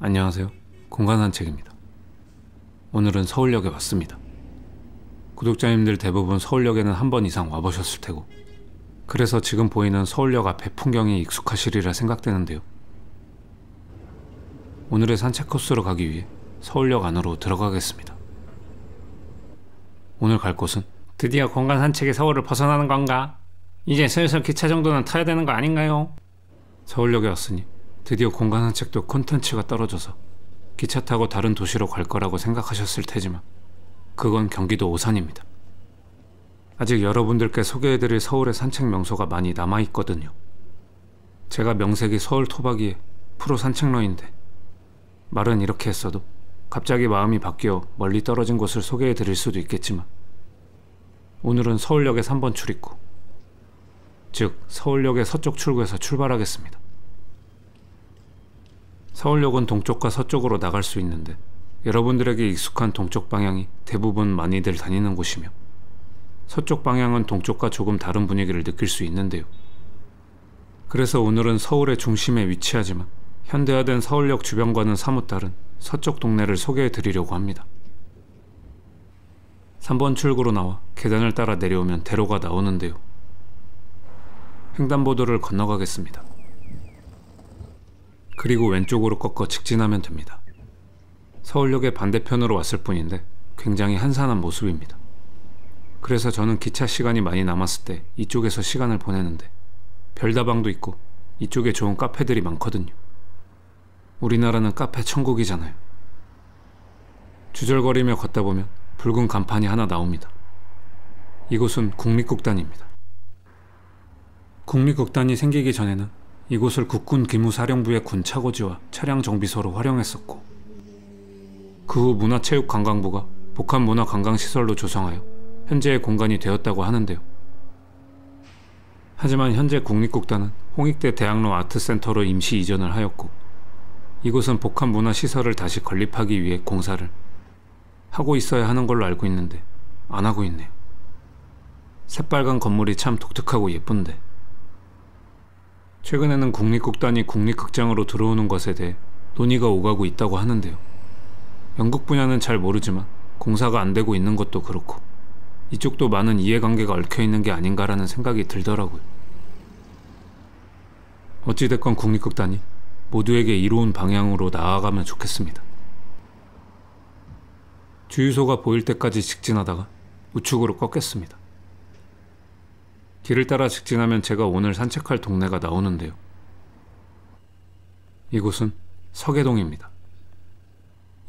안녕하세요. 공간산책입니다. 오늘은 서울역에 왔습니다. 구독자님들 대부분 서울역에는 한 번 이상 와보셨을 테고, 그래서 지금 보이는 서울역 앞의 풍경이 익숙하시리라 생각되는데요. 오늘의 산책 코스로 가기 위해 서울역 안으로 들어가겠습니다. 오늘 갈 곳은 드디어 공간 산책이 서울을 벗어나는 건가? 이제 슬슬 기차 정도는 타야 되는 거 아닌가요? 서울역에 왔으니 드디어 공간 산책도 콘텐츠가 떨어져서 기차 타고 다른 도시로 갈 거라고 생각하셨을 테지만 그건 경기도 오산입니다. 아직 여러분들께 소개해드릴 서울의 산책 명소가 많이 남아있거든요. 제가 명색이 서울 토박이의 프로 산책러인데 말은 이렇게 했어도 갑자기 마음이 바뀌어 멀리 떨어진 곳을 소개해드릴 수도 있겠지만 오늘은 서울역의 3번 출입구 즉 서울역의 서쪽 출구에서 출발하겠습니다. 서울역은 동쪽과 서쪽으로 나갈 수 있는데 여러분들에게 익숙한 동쪽 방향이 대부분 많이들 다니는 곳이며 서쪽 방향은 동쪽과 조금 다른 분위기를 느낄 수 있는데요. 그래서 오늘은 서울의 중심에 위치하지만 현대화된 서울역 주변과는 사뭇 다른 서쪽 동네를 소개해 드리려고 합니다. 3번 출구로 나와 계단을 따라 내려오면 대로가 나오는데요. 횡단보도를 건너가겠습니다. 그리고 왼쪽으로 꺾어 직진하면 됩니다. 서울역의 반대편으로 왔을 뿐인데 굉장히 한산한 모습입니다. 그래서 저는 기차 시간이 많이 남았을 때 이쪽에서 시간을 보내는데 별다방도 있고 이쪽에 좋은 카페들이 많거든요. 우리나라는 카페 천국이잖아요. 주절거리며 걷다 보면 붉은 간판이 하나 나옵니다. 이곳은 국립국단입니다. 국립국단이 생기기 전에는 이곳을 국군 기무사령부의 군 차고지와 차량 정비소로 활용했었고 그 후 문화체육관광부가 복합 문화관광시설로 조성하여 현재의 공간이 되었다고 하는데요. 하지만 현재 국립국단은 홍익대 대학로 아트센터로 임시 이전을 하였고 이곳은 복합 문화 시설을 다시 건립하기 위해 공사를 하고 있어야 하는 걸로 알고 있는데 안 하고 있네요. 새빨간 건물이 참 독특하고 예쁜데 최근에는 국립국단이 국립극장으로 들어오는 것에 대해 논의가 오가고 있다고 하는데요. 연극 분야는 잘 모르지만 공사가 안 되고 있는 것도 그렇고 이쪽도 많은 이해관계가 얽혀 있는 게 아닌가라는 생각이 들더라고요. 어찌됐건 국립극단이 모두에게 이로운 방향으로 나아가면 좋겠습니다. 주유소가 보일 때까지 직진하다가 우측으로 꺾겠습니다. 길을 따라 직진하면 제가 오늘 산책할 동네가 나오는데요. 이곳은 서계동입니다.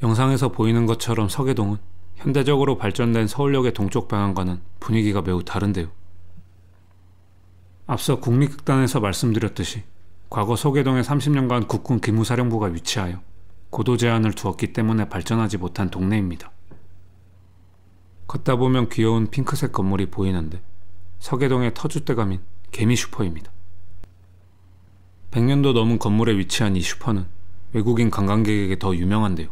영상에서 보이는 것처럼 서계동은 현대적으로 발전된 서울역의 동쪽 방향과는 분위기가 매우 다른데요. 앞서 국립극단에서 말씀드렸듯이 과거 서계동에 30년간 국군 기무사령부가 위치하여 고도 제한을 두었기 때문에 발전하지 못한 동네입니다. 걷다 보면 귀여운 핑크색 건물이 보이는데 서계동의 터줏대감인 개미 슈퍼입니다. 100년도 넘은 건물에 위치한 이 슈퍼는 외국인 관광객에게 더 유명한데요.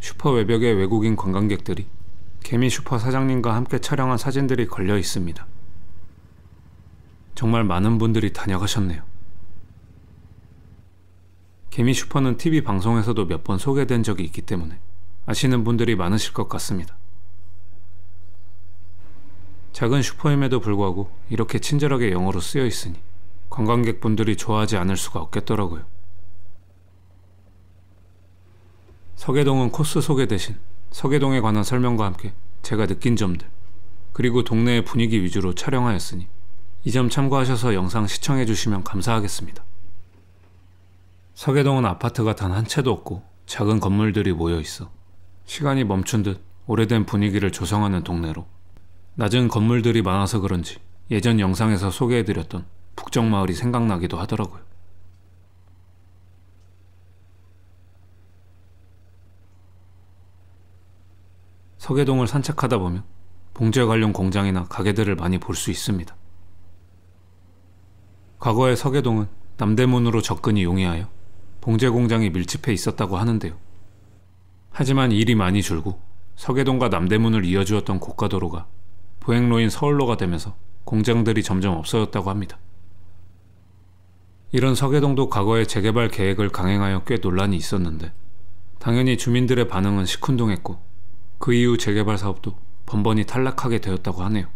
슈퍼 외벽에 외국인 관광객들이 개미 슈퍼 사장님과 함께 촬영한 사진들이 걸려 있습니다. 정말 많은 분들이 다녀가셨네요. 개미 슈퍼는 TV 방송에서도 몇 번 소개된 적이 있기 때문에 아시는 분들이 많으실 것 같습니다. 작은 슈퍼임에도 불구하고 이렇게 친절하게 영어로 쓰여 있으니 관광객분들이 좋아하지 않을 수가 없겠더라고요. 서계동은 코스 소개 대신 서계동에 관한 설명과 함께 제가 느낀 점들 그리고 동네의 분위기 위주로 촬영하였으니 이 점 참고하셔서 영상 시청해 주시면 감사하겠습니다. 서계동은 아파트가 단 한 채도 없고 작은 건물들이 모여 있어 시간이 멈춘 듯 오래된 분위기를 조성하는 동네로 낮은 건물들이 많아서 그런지 예전 영상에서 소개해드렸던 북정마을이 생각나기도 하더라고요. 서계동을 산책하다 보면 봉제 관련 공장이나 가게들을 많이 볼 수 있습니다. 과거의 서계동은 남대문으로 접근이 용이하여 봉제 공장이 밀집해 있었다고 하는데요. 하지만 일이 많이 줄고 서계동과 남대문을 이어주었던 고가도로가 보행로인 서울로가 되면서 공장들이 점점 없어졌다고 합니다. 이런 서계동도 과거에 재개발 계획을 강행하여 꽤 논란이 있었는데 당연히 주민들의 반응은 시큰둥했고 그 이후 재개발 사업도 번번이 탈락하게 되었다고 하네요.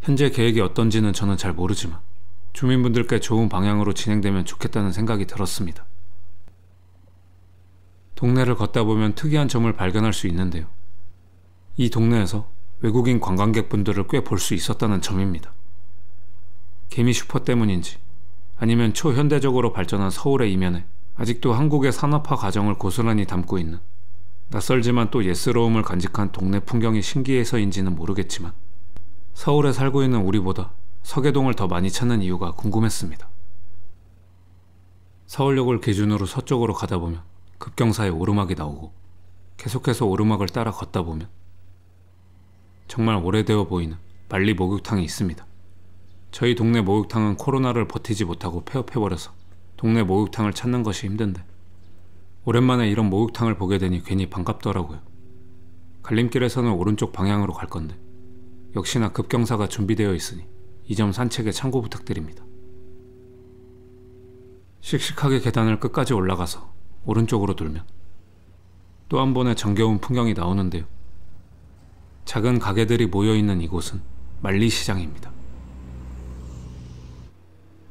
현재 계획이 어떤지는 저는 잘 모르지만 주민분들께 좋은 방향으로 진행되면 좋겠다는 생각이 들었습니다. 동네를 걷다 보면 특이한 점을 발견할 수 있는데요. 이 동네에서 외국인 관광객분들을 꽤 볼 수 있었다는 점입니다. 개미 슈퍼 때문인지 아니면 초현대적으로 발전한 서울의 이면에 아직도 한국의 산업화 과정을 고스란히 담고 있는 낯설지만 또 예스러움을 간직한 동네 풍경이 신기해서인지는 모르겠지만 서울에 살고 있는 우리보다 서계동을 더 많이 찾는 이유가 궁금했습니다. 서울역을 기준으로 서쪽으로 가다 보면 급경사에 오르막이 나오고 계속해서 오르막을 따라 걷다 보면 정말 오래되어 보이는 만리 목욕탕이 있습니다. 저희 동네 목욕탕은 코로나를 버티지 못하고 폐업해버려서 동네 목욕탕을 찾는 것이 힘든데 오랜만에 이런 목욕탕을 보게 되니 괜히 반갑더라고요. 갈림길에서는 오른쪽 방향으로 갈 건데 역시나 급경사가 준비되어 있으니 이 점 산책에 참고 부탁드립니다. 씩씩하게 계단을 끝까지 올라가서 오른쪽으로 돌면 또 한 번의 정겨운 풍경이 나오는데요. 작은 가게들이 모여 있는 이곳은 만리시장입니다.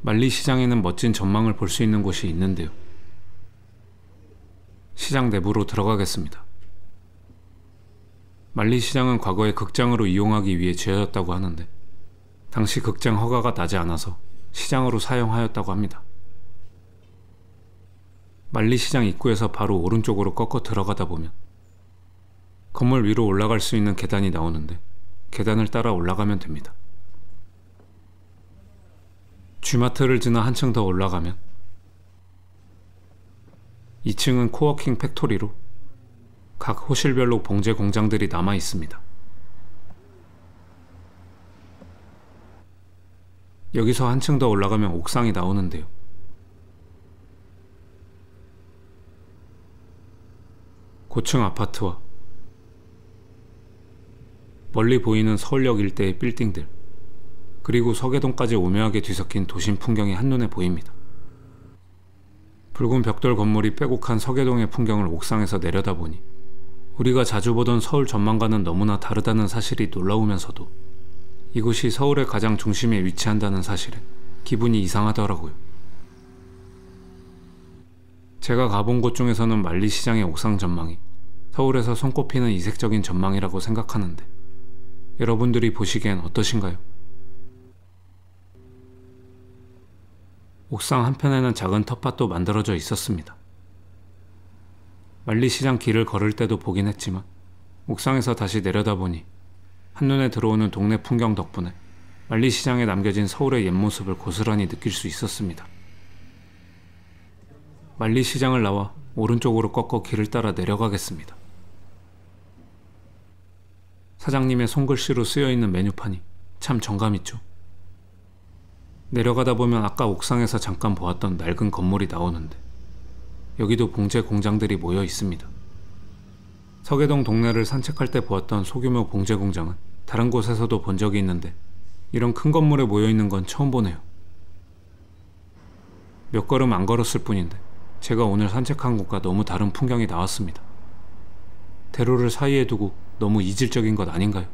만리시장에는 멋진 전망을 볼 수 있는 곳이 있는데요. 시장 내부로 들어가겠습니다. 만리시장은 과거에 극장으로 이용하기 위해 지어졌다고 하는데 당시 극장 허가가 나지 않아서 시장으로 사용하였다고 합니다. 만리시장 입구에서 바로 오른쪽으로 꺾어 들어가다 보면 건물 위로 올라갈 수 있는 계단이 나오는데 계단을 따라 올라가면 됩니다. G마트를 지나 한층 더 올라가면 2층은 co-working factory로 각 호실별로 봉제 공장들이 남아 있습니다. 여기서 한층 더 올라가면 옥상이 나오는데요. 고층 아파트와 멀리 보이는 서울역 일대의 빌딩들, 그리고 서계동까지 오묘하게 뒤섞인 도심 풍경이 한눈에 보입니다. 붉은 벽돌 건물이 빼곡한 서계동의 풍경을 옥상에서 내려다보니 우리가 자주 보던 서울 전망과는 너무나 다르다는 사실이 놀라우면서도 이곳이 서울의 가장 중심에 위치한다는 사실에 기분이 이상하더라고요. 제가 가본 곳 중에서는 만리시장의 옥상 전망이 서울에서 손꼽히는 이색적인 전망이라고 생각하는데 여러분들이 보시기엔 어떠신가요? 옥상 한편에는 작은 텃밭도 만들어져 있었습니다. 만리시장 길을 걸을 때도 보긴 했지만 옥상에서 다시 내려다보니 한눈에 들어오는 동네 풍경 덕분에 만리시장에 남겨진 서울의 옛 모습을 고스란히 느낄 수 있었습니다. 만리시장을 나와 오른쪽으로 꺾어 길을 따라 내려가겠습니다. 사장님의 손글씨로 쓰여 있는 메뉴판이 참 정감 있죠. 내려가다 보면 아까 옥상에서 잠깐 보았던 낡은 건물이 나오는데 여기도 봉제 공장들이 모여 있습니다. 서계동 동네를 산책할 때 보았던 소규모 봉제 공장은 다른 곳에서도 본 적이 있는데 이런 큰 건물에 모여 있는 건 처음 보네요. 몇 걸음 안 걸었을 뿐인데 제가 오늘 산책한 곳과 너무 다른 풍경이 나왔습니다. 대로를 사이에 두고 너무 이질적인 것 아닌가요?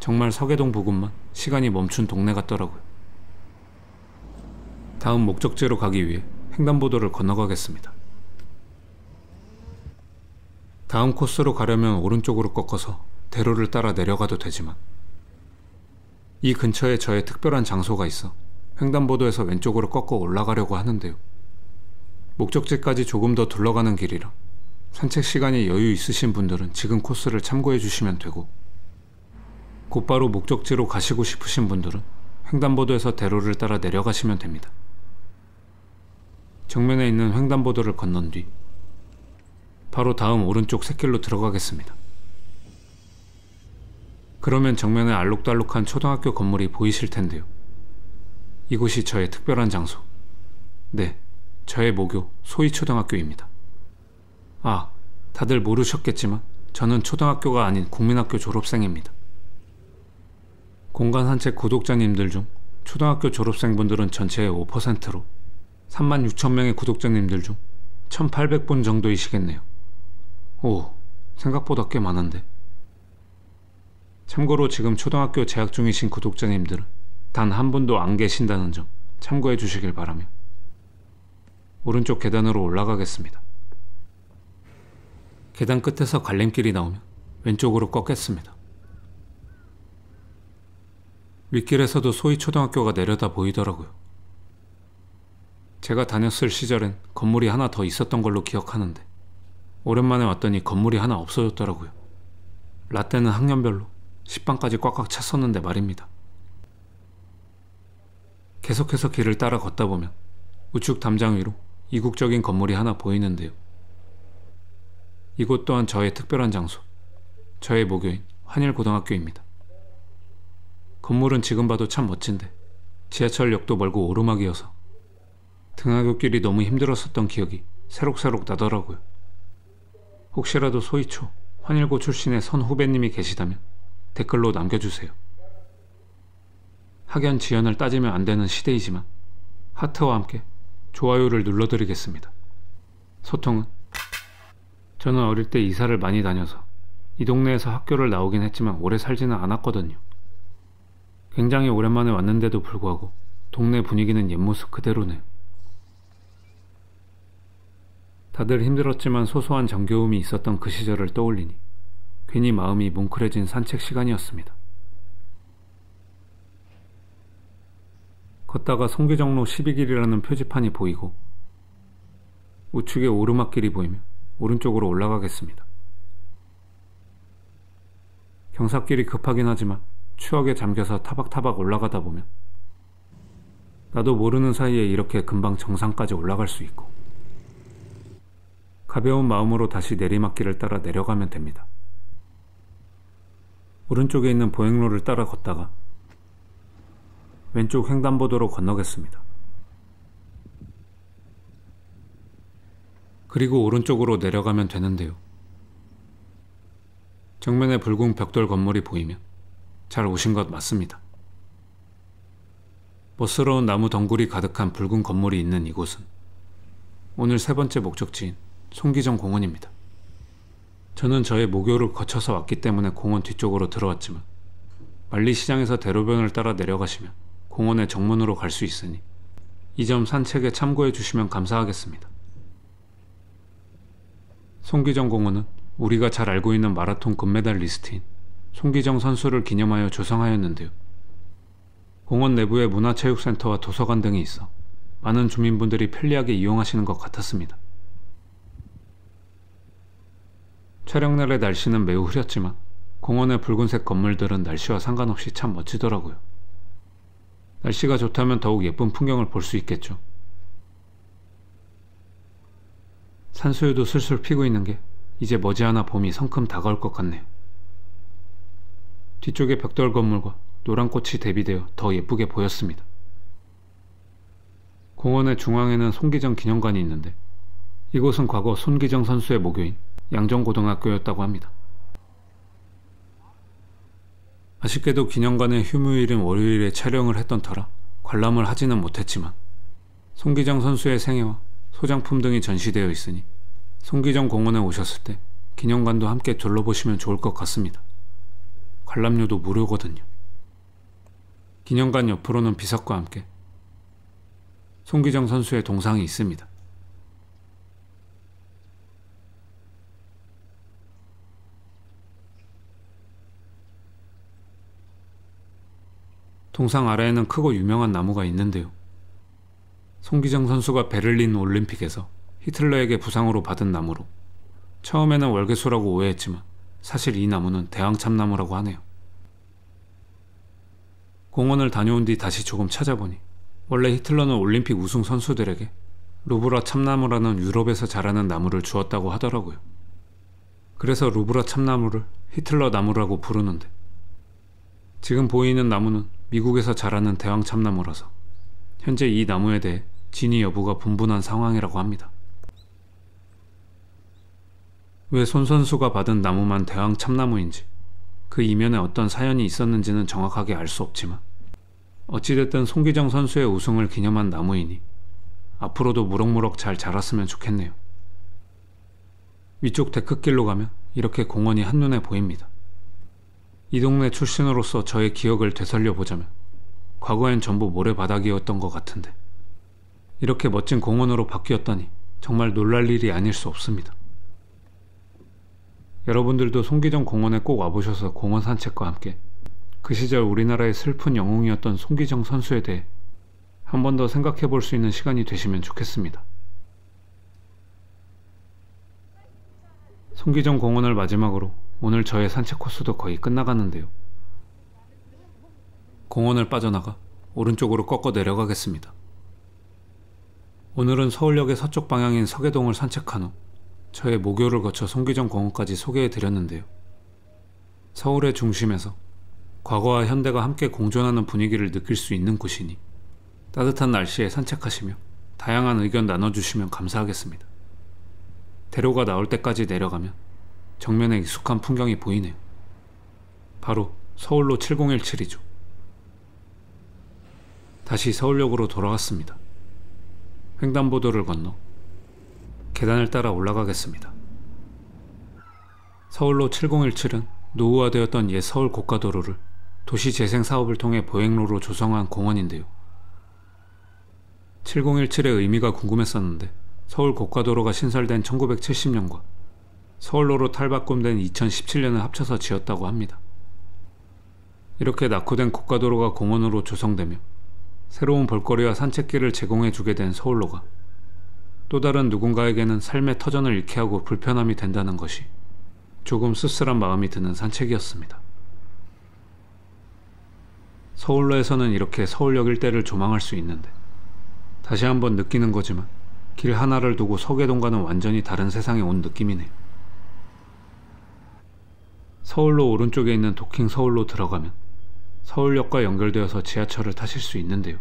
정말 서계동 부근만 시간이 멈춘 동네 같더라고요. 다음 목적지로 가기 위해 횡단보도를 건너가겠습니다. 다음 코스로 가려면 오른쪽으로 꺾어서 대로를 따라 내려가도 되지만 이 근처에 저의 특별한 장소가 있어 횡단보도에서 왼쪽으로 꺾어 올라가려고 하는데요. 목적지까지 조금 더 둘러가는 길이라 산책 시간이 여유 있으신 분들은 지금 코스를 참고해 주시면 되고 곧바로 목적지로 가시고 싶으신 분들은 횡단보도에서 대로를 따라 내려가시면 됩니다. 정면에 있는 횡단보도를 건넌 뒤 바로 다음 오른쪽 샛길로 들어가겠습니다. 그러면 정면에 알록달록한 초등학교 건물이 보이실 텐데요. 이곳이 저의 특별한 장소. 네, 저의 모교 소희초등학교입니다. 아, 다들 모르셨겠지만 저는 초등학교가 아닌 국민학교 졸업생입니다. 공간 산책 구독자님들 중 초등학교 졸업생분들은 전체의 5%로 3만 6천 명의 구독자님들 중 1,800분 정도이시겠네요. 오, 생각보다 꽤 많은데. 참고로 지금 초등학교 재학 중이신 구독자님들은 단 한 분도 안 계신다는 점 참고해 주시길 바라며 오른쪽 계단으로 올라가겠습니다. 계단 끝에서 갈림길이 나오면 왼쪽으로 꺾겠습니다. 윗길에서도 소희 초등학교가 내려다 보이더라고요. 제가 다녔을 시절엔 건물이 하나 더 있었던 걸로 기억하는데 오랜만에 왔더니 건물이 하나 없어졌더라고요. 라떼는 학년별로 10반까지 꽉꽉 찼었는데 말입니다. 계속해서 길을 따라 걷다 보면 우측 담장 위로 이국적인 건물이 하나 보이는데요. 이곳 또한 저의 특별한 장소, 저의 모교인 환일고등학교입니다. 건물은 지금 봐도 참 멋진데 지하철역도 멀고 오르막이어서 등하굣길이 너무 힘들었었던 기억이 새록새록 나더라고요. 혹시라도 소이초, 환일고 출신의 선 후배님이 계시다면 댓글로 남겨주세요. 학연 지연을 따지면 안 되는 시대이지만 하트와 함께 좋아요를 눌러드리겠습니다. 소통은 저는 어릴 때 이사를 많이 다녀서 이 동네에서 학교를 나오긴 했지만 오래 살지는 않았거든요. 굉장히 오랜만에 왔는데도 불구하고 동네 분위기는 옛 모습 그대로네요. 다들 힘들었지만 소소한 정겨움이 있었던 그 시절을 떠올리니 괜히 마음이 뭉클해진 산책 시간이었습니다. 걷다가 송기정로 12길이라는 표지판이 보이고 우측에 오르막길이 보이며 오른쪽으로 올라가겠습니다. 경사길이 급하긴 하지만 추억에 잠겨서 타박타박 올라가다 보면 나도 모르는 사이에 이렇게 금방 정상까지 올라갈 수 있고 가벼운 마음으로 다시 내리막길을 따라 내려가면 됩니다. 오른쪽에 있는 보행로를 따라 걷다가 왼쪽 횡단보도로 건너겠습니다. 그리고 오른쪽으로 내려가면 되는데요. 정면에 붉은 벽돌 건물이 보이면 잘 오신 것 맞습니다. 멋스러운 나무 덩굴이 가득한 붉은 건물이 있는 이곳은 오늘 세 번째 목적지인 송기정 공원입니다. 저는 저의 모교를 거쳐서 왔기 때문에 공원 뒤쪽으로 들어왔지만 만리시장에서 대로변을 따라 내려가시면 공원의 정문으로 갈 수 있으니 이 점 산책에 참고해 주시면 감사하겠습니다. 송기정 공원은 우리가 잘 알고 있는 마라톤 금메달 리스트인 송기정 선수를 기념하여 조성하였는데요. 공원 내부에 문화체육센터와 도서관 등이 있어 많은 주민분들이 편리하게 이용하시는 것 같았습니다. 촬영날의 날씨는 매우 흐렸지만 공원의 붉은색 건물들은 날씨와 상관없이 참 멋지더라고요. 날씨가 좋다면 더욱 예쁜 풍경을 볼 수 있겠죠. 산수유도 슬슬 피고 있는 게 이제 머지않아 봄이 성큼 다가올 것 같네요. 뒤쪽의 벽돌 건물과 노란 꽃이 대비되어 더 예쁘게 보였습니다. 공원의 중앙에는 손기정 기념관이 있는데 이곳은 과거 손기정 선수의 모교인 양정고등학교였다고 합니다. 아쉽게도 기념관의 휴무일인 월요일에 촬영을 했던 터라 관람을 하지는 못했지만 송기정 선수의 생애와 소장품 등이 전시되어 있으니 송기정 공원에 오셨을 때 기념관도 함께 둘러보시면 좋을 것 같습니다. 관람료도 무료거든요. 기념관 옆으로는 비석과 함께 송기정 선수의 동상이 있습니다. 동상 아래에는 크고 유명한 나무가 있는데요. 송기정 선수가 베를린 올림픽에서 히틀러에게 부상으로 받은 나무로 처음에는 월계수라고 오해했지만 사실 이 나무는 대왕참나무라고 하네요. 공원을 다녀온 뒤 다시 조금 찾아보니 원래 히틀러는 올림픽 우승 선수들에게 루브라 참나무라는 유럽에서 자라는 나무를 주었다고 하더라고요. 그래서 루브라 참나무를 히틀러 나무라고 부르는데 지금 보이는 나무는 미국에서 자라는 대왕 참나무라서 현재 이 나무에 대해 진위 여부가 분분한 상황이라고 합니다. 왜 손 선수가 받은 나무만 대왕 참나무인지 그 이면에 어떤 사연이 있었는지는 정확하게 알 수 없지만 어찌됐든 송기정 선수의 우승을 기념한 나무이니 앞으로도 무럭무럭 잘 자랐으면 좋겠네요. 위쪽 데크길로 가면 이렇게 공원이 한눈에 보입니다. 이 동네 출신으로서 저의 기억을 되살려 보자면 과거엔 전부 모래바닥이었던 것 같은데 이렇게 멋진 공원으로 바뀌었다니 정말 놀랄 일이 아닐 수 없습니다. 여러분들도 송기정 공원에 꼭 와보셔서 공원 산책과 함께 그 시절 우리나라의 슬픈 영웅이었던 송기정 선수에 대해 한 번 더 생각해 볼 수 있는 시간이 되시면 좋겠습니다. 송기정 공원을 마지막으로 오늘 저의 산책 코스도 거의 끝나가는데요. 공원을 빠져나가 오른쪽으로 꺾어 내려가겠습니다. 오늘은 서울역의 서쪽 방향인 서계동을 산책한 후 저의 모교를 거쳐 송기정 공원까지 소개해 드렸는데요. 서울의 중심에서 과거와 현대가 함께 공존하는 분위기를 느낄 수 있는 곳이니 따뜻한 날씨에 산책하시며 다양한 의견 나눠주시면 감사하겠습니다. 대로가 나올 때까지 내려가면 정면에 익숙한 풍경이 보이네요. 바로 서울로 7017이죠. 다시 서울역으로 돌아왔습니다. 횡단보도를 건너 계단을 따라 올라가겠습니다. 서울로 7017은 노후화되었던 옛 서울 고가도로를 도시재생 사업을 통해 보행로로 조성한 공원인데요. 7017의 의미가 궁금했었는데 서울 고가도로가 신설된 1970년과 서울로로 탈바꿈된 2017년을 합쳐서 지었다고 합니다. 이렇게 낙후된 고가도로가 공원으로 조성되며 새로운 볼거리와 산책길을 제공해 주게 된 서울로가 또 다른 누군가에게는 삶의 터전을 잃게 하고 불편함이 된다는 것이 조금 쓸쓸한 마음이 드는 산책이었습니다. 서울로에서는 이렇게 서울역 일대를 조망할 수 있는데 다시 한번 느끼는 거지만 길 하나를 두고 서계동과는 완전히 다른 세상에 온 느낌이네요. 서울로 오른쪽에 있는 도킹 서울로 들어가면 서울역과 연결되어서 지하철을 타실 수 있는데요.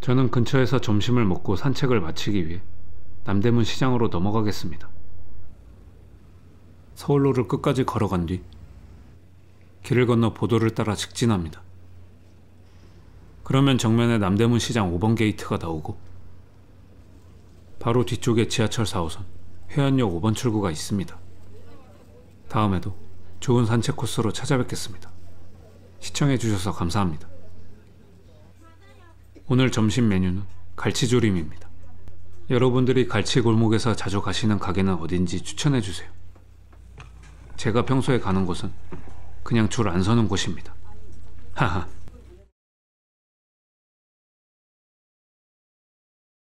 저는 근처에서 점심을 먹고 산책을 마치기 위해 남대문 시장으로 넘어가겠습니다. 서울로를 끝까지 걸어간 뒤 길을 건너 보도를 따라 직진합니다. 그러면 정면에 남대문 시장 5번 게이트가 나오고 바로 뒤쪽에 지하철 4호선 회원역 5번 출구가 있습니다. 다음에도 좋은 산책 코스로 찾아뵙겠습니다. 시청해주셔서 감사합니다. 오늘 점심 메뉴는 갈치조림입니다. 여러분들이 갈치 골목에서 자주 가시는 가게는 어딘지 추천해주세요. 제가 평소에 가는 곳은 그냥 줄 안 서는 곳입니다. 하하.